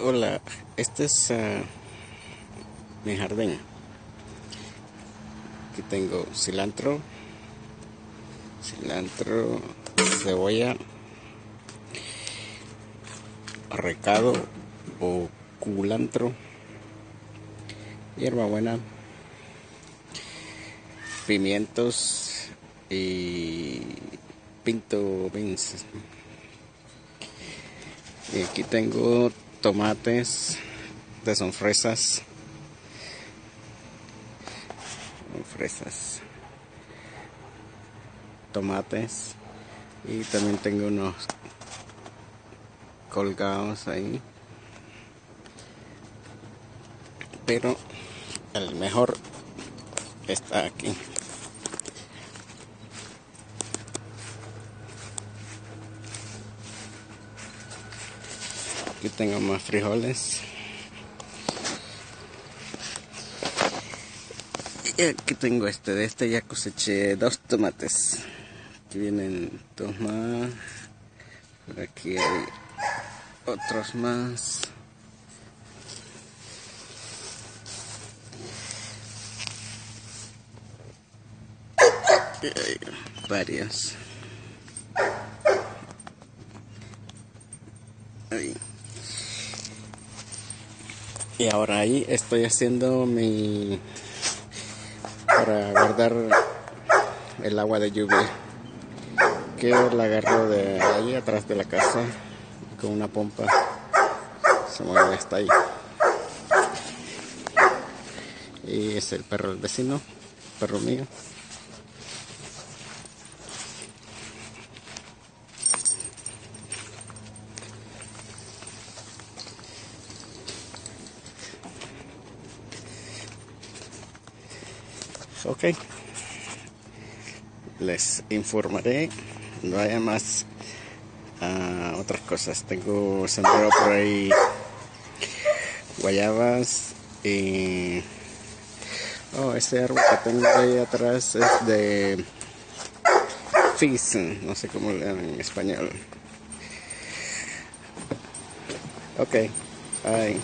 Hola, este es uh, mi jardín. Aquí tengo cilantro, cilantro, cebolla, recado o culantro, hierbabuena, pimientos y pinto beans. Y aquí tengo tomates, de son fresas, fresas, tomates y también tengo unos colgados ahí. Pero el mejor está aquí. Aquí tengo más frijoles. Y aquí tengo este. De este ya coseché dos tomates. Aquí vienen dos más. Por aquí hay otros más. Hay varios. Ahí. Y ahora ahí estoy haciendo mi... para guardar el agua de lluvia. Que la agarro de ahí atrás de la casa con una pompa. Se mueve hasta ahí. Y es el perro del vecino, perro mío. Ok. Les informaré no haya más uh, otras cosas. Tengo sembrado por ahí guayabas y oh este árbol que tengo ahí atrás es de fizz no sé cómo le llaman en español. Ok bye